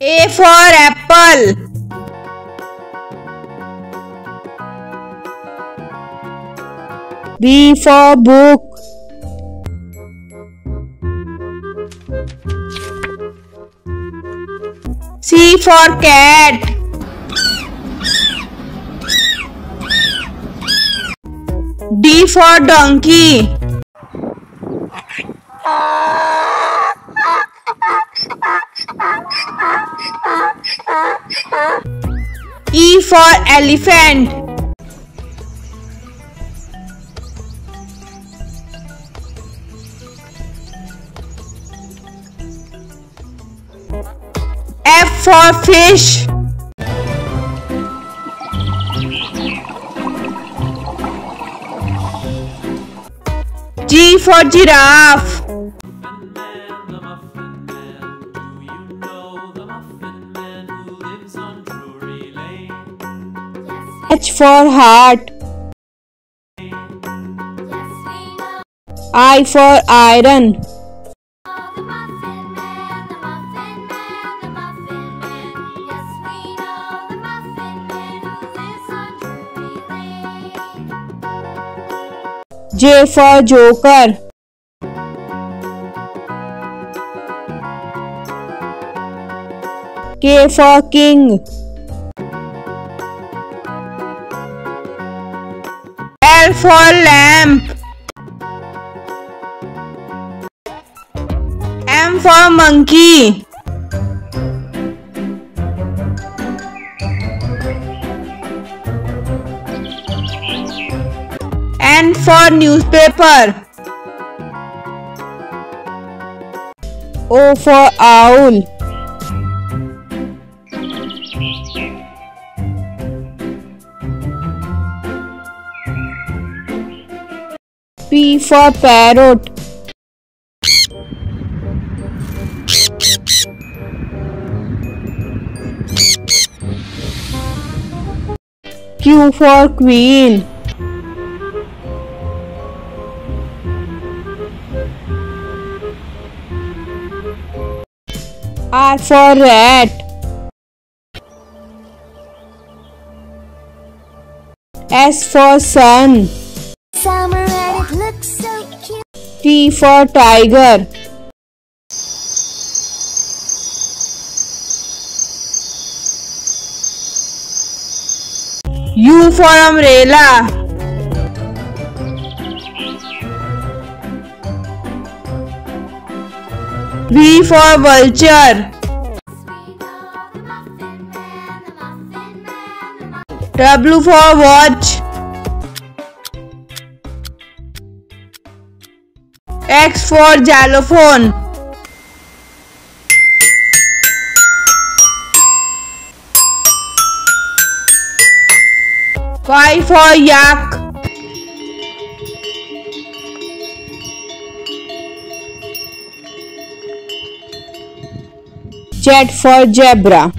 A for apple. B for book. C for cat. D for donkey. E for elephant. F for fish. G for giraffe. H for heart. I for iron. J for joker. K for king. For lamp. M for monkey. N for newspaper. O for owl. P for parrot. Q for queen. R for rat. S for sun. Summer T for tiger. U for umbrella. V for vulture. W for watch. X for xylophone. Y for yak. Z for zebra.